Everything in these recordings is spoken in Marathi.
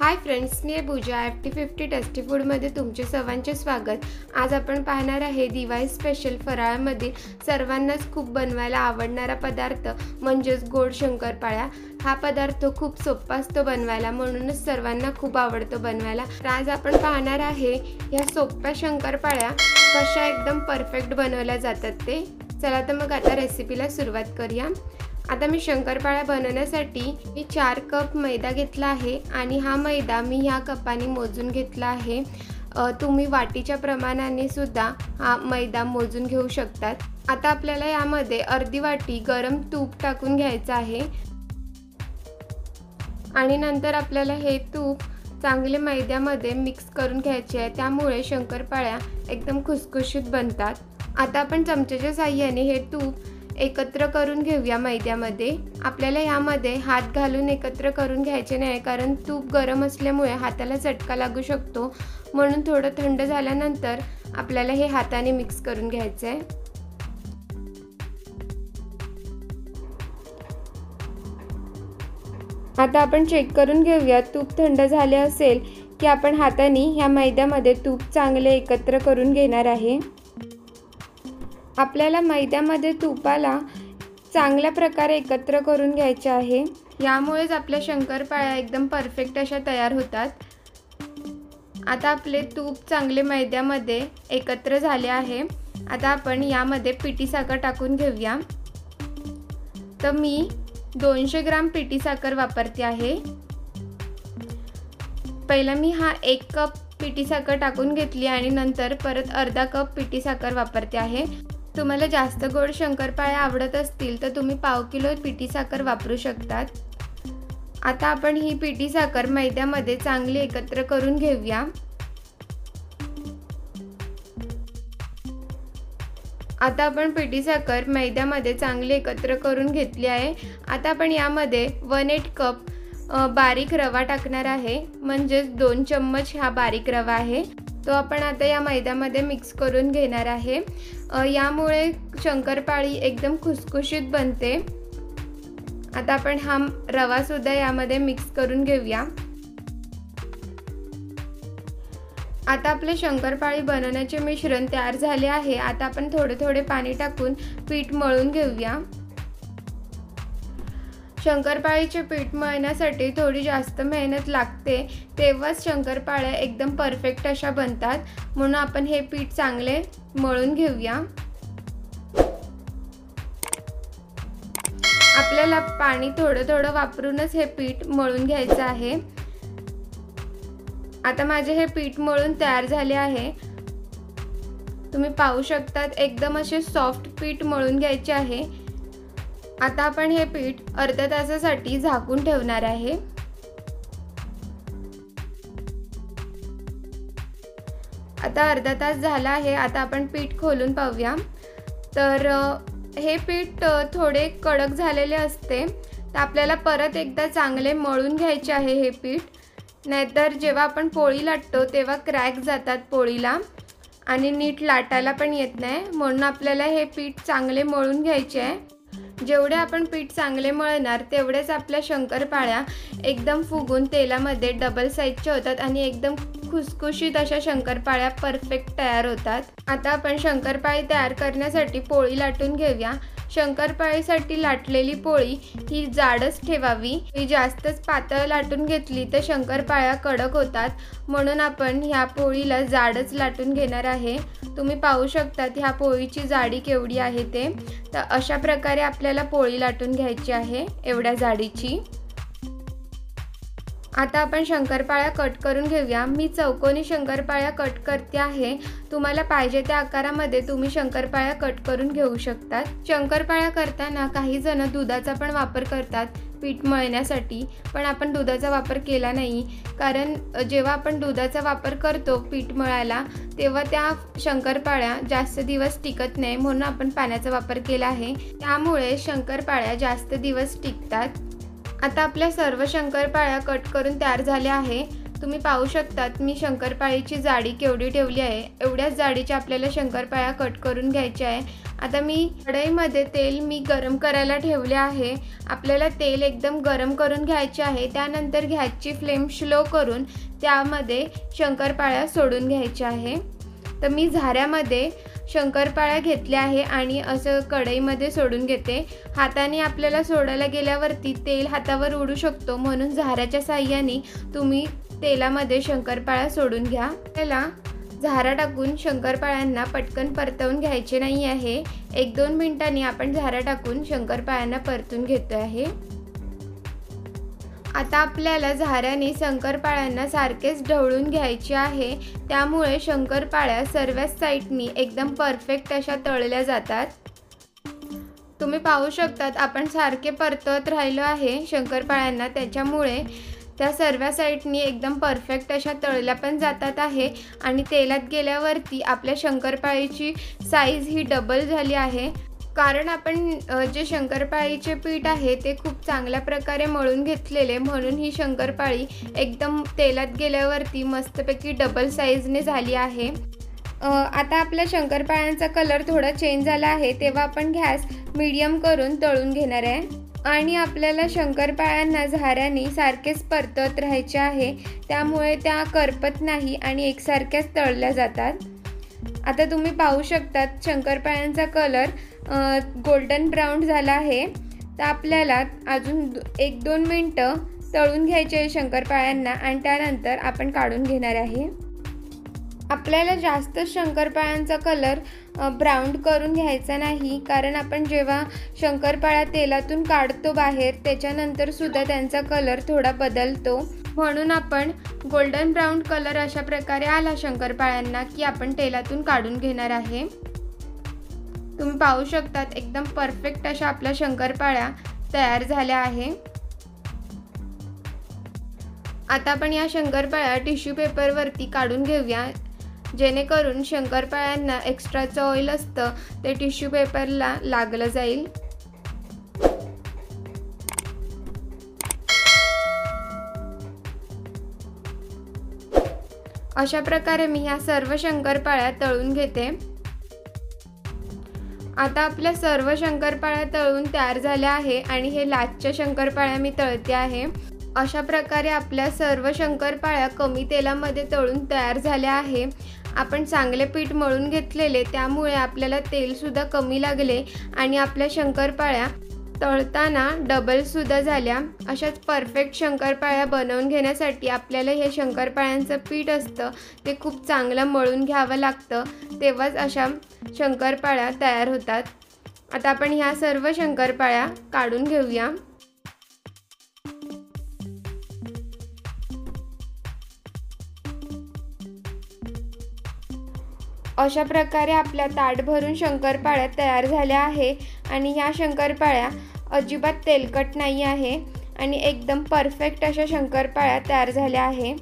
हाय फ्रेंड्स मी आहे Pooja. F T fifty tasty फूडमध्ये तुमचे सर्वांचे स्वागत. आज आपण पाहणार आहे दिवाळी स्पेशल फराळामध्ये सर्वांनाच खूप बनवायला आवडणारा पदार्थ म्हणजेच गोड शंकरपाळ्या. हा पदार्थ खूप सोपा असतो बनवायला म्हणूनच सर्वांना खूप आवडतो बनवायला. तर आज आपण पाहणार आहे ह्या सोप्या शंकरपाळ्या कशा एकदम परफेक्ट बनवल्या जातात ते. चला तर मग आता रेसिपीला सुरुवात करूया. आता मी शंकरपाळ्या बनवण्यासाठी मी चार कप मैदा घेतला आहे आणि हा मैदा मी ह्या कपाने मोजून घेतला आहे. तुम्ही वाटीच्या प्रमाणाने सुद्धा हा मैदा मोजून घेऊ शकतात. आता आपल्याला यामध्ये अर्धी वाटी गरम तूप टाकून घ्यायचं आहे. आणि नंतर आपल्याला हे तूप चांगले मैद्यामध्ये मिक्स करून घ्यायचे आहे. त्यामुळे शंकरपाळ्या एकदम खुसखुशीत बनतात. आता आपण चमच्याच्या साह्याने हे तूप एकत्र करून घेऊया मैद्यामध्ये. आपल्याला ह्यामध्ये हात घालून एकत्र करून घ्यायचे नाही कारण तूप गरम असल्यामुळे हाताला चटका लागू शकतो. म्हणून थोडं थंड झाल्यानंतर आपल्याला हे हाताने मिक्स करून घ्यायचं आहे आता आपण चेक करून घेऊया तूप थंड झाले असेल की आपण हाताने ह्या मैद्यामध्ये तूप चांगले एकत्र करून घेणार आहे. आपल्याला मैद्यामध्ये तुपाला चांगल्या प्रकारे एकत्र करून घ्यायचे आहे. यामुळेच आपल्या शंकरपाळ्या एकदम परफेक्ट अशा तयार होतात. आता आपले तूप चांगले मैद्यामध्ये एकत्र झाले आहे. आता आपण यामध्ये पिठी साखर टाकून घेऊया. तर मी दोनशे ग्राम पिठी साखर वापरते आहे. पहिला मी हा एक कप पिठी साखर टाकून घेतली आणि नंतर परत अर्धा कप पिठी साखर वापरते आहे. तुम्हाला जास्त गोड शंकरपाळ्या आवडत असतील तर तुम्ही पाव किलो पिठी साखर वापरू शकतात. आता आपण ही पिठी साखर मैद्यामध्ये चांगली एकत्र करून घेऊया. आता आपण पिठी साखर मैद्यामध्ये चांगली एकत्र करून घेतली आहे. आता आपण यामध्ये वन एट कप बारीक रवा टाकणार आहे. म्हणजेच दोन चम्मच हा बारीक रवा आहे. तो आपण आता या मैद्यामध्ये मिक्स करून घेणार आहे. यामुळे शंकरपाळी एकदम खुसखुशीत बनते. आता आपण हा रवासुद्धा यामध्ये मिक्स करून घेऊया. आता आपले शंकरपाळी बनवण्याचे मिश्रण तयार झाले आहे. आता आपण थोडे थोडे पाणी टाकून पीठ मळून घेऊया. शंकरपाळीचे पीठ मळण्यासाठी थोडी जास्त मेहनत लागते तेव्हाच शंकरपाळ्या एकदम परफेक्ट अशा बनतात. म्हणून आपण हे पीठ चांगले मळून घेऊया. आपल्याला पाणी थोडं थोडं वापरूनच हे पीठ मळून घ्यायचं आहे. आता माझे हे पीठ मळून तयार झाले आहे. तुम्ही पाहू शकतात एकदम असे सॉफ्ट पीठ मळून घ्यायचे आहे. आता आपण हे पीठ अर्ध्या तासासाठी झाकून ठेवणार आहे. आता अर्धा तास झाला आहे आता आपण पीठ खोलून पाहूया. तर हे पीठ थोडे कडक झालेले असते तर आपल्याला परत एकदा चांगले मळून घ्यायचे आहे हे पीठ. नाहीतर जेव्हा आपण पोळी लाटतो तेव्हा क्रॅक जातात पोळीला आणि नीट लाटायला पण येत नाही. म्हणून आपल्याला हे पीठ चांगले मळून घ्यायचे आहे. जेवढे आपण पीठ चांगले मळणार तेवढेच आपल्या शंकरपाळ्या एकदम फुगून तेलामध्ये डबल साईजच्या होतात आणि एकदम खुसखुशीत अशा शंकरपाळ्या परफेक्ट तयार होतात. आता आपण शंकरपाळी तयार करण्यासाठी पोळी लाटून घेऊया. शंकरपाळीसाठी लाटलेली पोळी ही जाडच ठेवावी. ही जास्तच पातळ लाटून घेतली तर शंकरपाळ्या कडक होतात. म्हणून आपण ह्या पोळीला जाडच लाटून घेणार आहे. तुम्ही पाहू शकतात ह्या पोळीची जाडी केवढी आहे ते. तर अशा प्रकारे आपल्याला पोळी लाटून घ्यायची आहे एवढ्या जाडीची. आता आपण शंकरपाळ्या कट करून घेऊया. मी चौकोनी शंकरपाळ्या कट करते आहे. तुम्हाला पाहिजे त्या आकारामध्ये तुम्ही शंकरपाळ्या कट करून घेऊ शकतात. शंकरपाळ्या करताना काही जण दुधाचा पण वापर करतात पीठ मळण्यासाठी. पण आपण दुधाचा वापर केला नाही. कारण जेव्हा आपण दुधाचा वापर करतो पीठ मळायला तेव्हा त्या शंकरपाळ्या जास्त दिवस टिकत नाही म्हणून आपण पाण्याचा वापर केला आहे. त्यामुळे शंकरपाळ्या जास्त दिवस टिकतात. आता आपल्या सर्व शंकरपाळ्या कट करून तयार झाल्या आहे. तुम्ही पाहू शकतात मी शंकरपाळीची जाडी केवढी ठेवली आहे. एवढ्याच जाडीच्या आपल्याला शंकरपाळ्या कट करून घ्यायच्या आहे. आता मी कढईमध्ये तेल मी गरम करायला ठेवले आहे. आपल्याला तेल एकदम गरम करून घ्यायचे आहे. त्यानंतर गॅसची फ्लेम स्लो करून त्यामध्ये शंकरपाळ्या सोडून घ्यायच्या आहे. तर मी झाऱ्यामध्ये शंकरपाळ्या घेतल्या आहे आणि असं कढईमध्ये सोडून घेते. हाताने आपल्याला सोडायला गेल्यावरती तेल हातावर उडू शकतो म्हणून झाराच्या साह्याने तुम्ही तेलामध्ये शंकरपाळ्या सोडून घ्या. त्याला झारा टाकून शंकरपाळ्यांना पटकन परतवून घ्यायचे नाही आहे. एक दोन मिनिटांनी आपण झारा टाकून शंकरपाळ्यांना परतून घेतो आहे. आता आपल्याला झाऱ्याने शंकरपाळ्यांना सारखेच ढवळून घ्यायचे आहे. त्यामुळे शंकरपाळ्या सर्वच साईडनी एकदम परफेक्ट अशा तळल्या जातात. तुम्ही पाहू शकतात आपण सारखे परतवत राहिलो आहे शंकरपाळ्यांना. त्याच्यामुळे त्या सर्व साईडनी एकदम परफेक्ट अशा तळल्या पण जातात आहे. आणि तेलात गेल्यावरती आपल्या शंकरपाळीची साईज ही डबल झाली आहे. कारण आपण जे शंकरपाळीचे पीठ आहे ते खूप चांगल्या प्रकारे मळून घेतलेले म्हणून ही शंकरपाळी एकदम तेलात गेल्यावरती मस्तपैकी डबल साईजने झाली आहे. आता आपल्या शंकरपाळ्यांचा कलर थोडा चेंज झाला आहे तेव्हा आपण गॅस मीडियम करून तळून घेणार आहे. आणि आपल्याला शंकरपाळ्यांना झाऱ्याने सारखेच परतत राहायचे आहे त्यामुळे त्या करपत नाही आणि एकसारख्याच तळल्या जातात. आता तुम्ही पाहू शकतात शंकरपाळ्यांचा कलर गोल्डन ब्राऊन झाला आहे. तर आपल्याला अजून एक दोन मिनटं तळून घ्यायचे आहे शंकरपाळ्यांना आणि त्यानंतर आपण काढून घेणार आहे. आपल्याला जास्त शंकरपाळ्यांचा कलर ब्राऊन करून घ्यायचा नाही. कारण आपण जेव्हा शंकरपाळ्या तेलातून काढतो बाहेर त्याच्यानंतरसुद्धा त्यांचा कलर थोडा बदलतो. म्हणून आपण गोल्डन ब्राऊन कलर अशा प्रकारे आला शंकरपाळ्यांना की आपण तेलातून काढून घेणार आहे. तुम्ही पाहू शकतात एकदम परफेक्ट अशा आपल्या शंकरपाळ्या तयार झाल्या आहे. आता आपण या शंकरपाळ्या टिश्यू पेपरवरती काढून घेऊया. जेणेकरून शंकरपाळ्यांना एक्स्ट्राचं ऑइल असतं ते टिश्यू पेपरला लागलं जाईल. अशा प्रकारे मी ह्या सर्व शंकरपाळ्या तळून घेते. आता आपल्या सर्व शंकरपाळ्या तळून तयार झाल्या आहे आणि हे लाचच्या शंकरपाळ्या मी तळते आहे. अशा प्रकारे आपल्या सर्व शंकरपाळ्या कमी तेलामध्ये तळून तयार झाल्या आहे. आपण चांगले पीठ मळून घेतलेले त्यामुळे आपल्याला तेलसुद्धा कमी लागले आणि आपल्या शंकरपाळ्या तळताना डबलसुद्धा झाल्या. अशाच परफेक्ट शंकरपाळ्या बनवून घेण्यासाठी आपल्याला हे शंकरपाळ्यांचं पीठ असतं ते खूप चांगलं मळून घ्यावं लागतं तेव्हाच अशा शंकरपाळ्या तयार होतात. आता आपण ह्या सर्व शंकरपाळ्या काढून घेऊया. अशा प्रकारे आपल्या ताट भरून शंकरपाळ्या तयार झाल्या आहे. आणि ह्या शंकरपाळ्या अजिबात तेलकट नाही आहे. आणि एकदम परफेक्ट अशा शंकरपाळ्या तयार झाल्या आहे.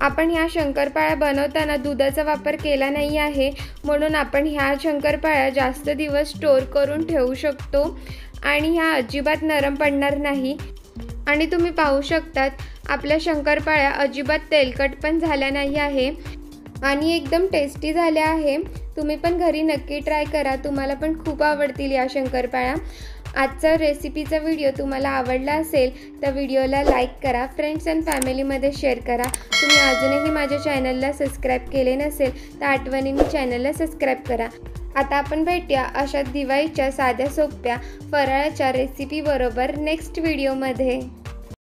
आपण ह्या शंकरपाळ्या बनवताना दुधाचा वापर केला नाही आहे. म्हणून आपण ह्या शंकरपाळ्या जास्त दिवस स्टोर करून ठेवू शकतो. आणि ह्या अजिबात नरम पडणार नाही. आणि तुम्ही पाहू शकतात आपल्या शंकरपाळ्या अजिबात तेलकट पण झाल्या नाही आहे. आणि एकदम टेस्टी झाल्या आहे. तुम्ही पण घरी नक्की ट्राय करा. तुम्हाला पण खूप आवडतील या शंकरपाळ्या. आजचा रेसिपीचा व्हिडिओ तुम्हाला आवडला असेल तर व्हिडिओला लाईक करा. फ्रेंड्स अँड फॅमिलीमध्ये शेअर करा. तुम्ही अजूनही माझ्या चॅनलला सबस्क्राईब केले नसेल तर आठवणीने चॅनलला सबस्क्राईब करा. आता आपण भेटूया अशा दिवाळीच्या साध्या सोप्या फराळाच्या रेसिपीबरोबर नेक्स्ट व्हिडिओमध्ये